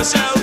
yourself.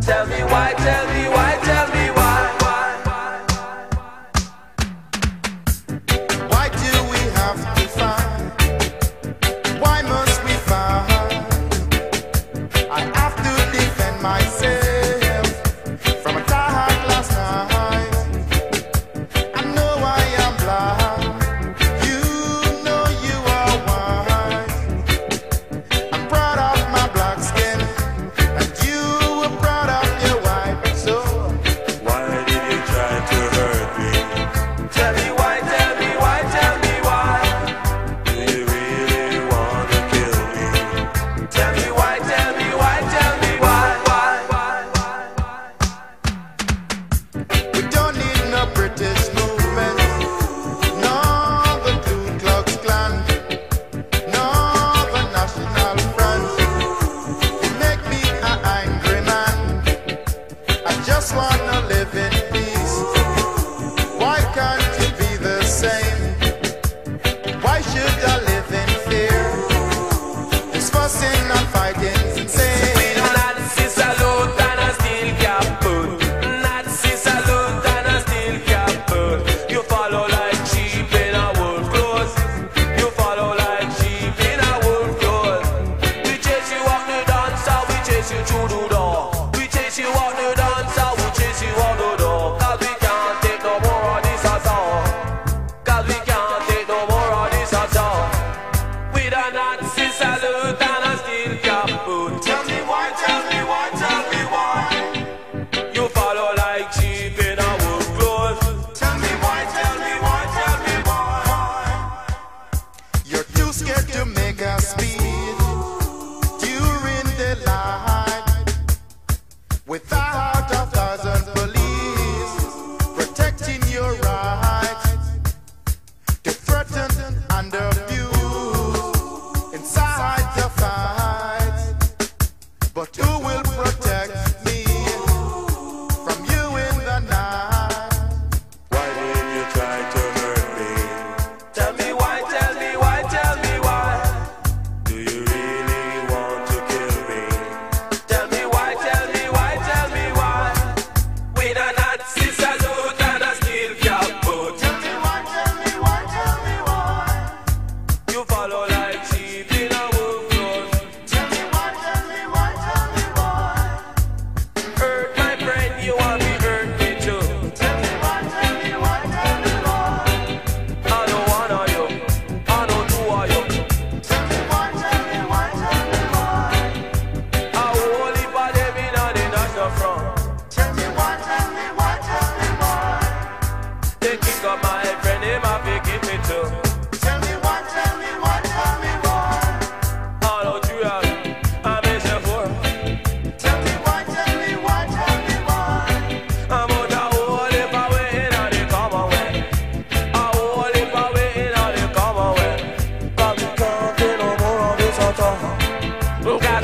Tell me in your eyes. you want.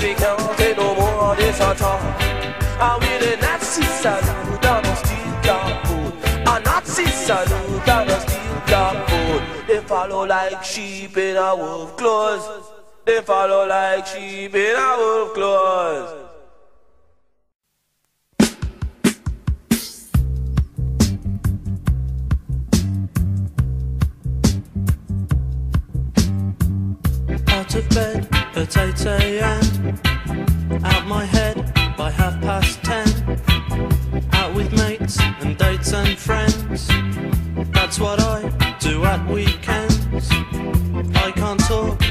we can't take no more this at all. And we the Nazi salute and we still can't food. A Nazi salute and a steel can't. They follow like sheep in a wolf clothes. They follow like sheep in a wolf clothes. of bed at 8 a.m. Out my head by half past 10. Out with mates and dates and friends. That's what I do at weekends. I can't talk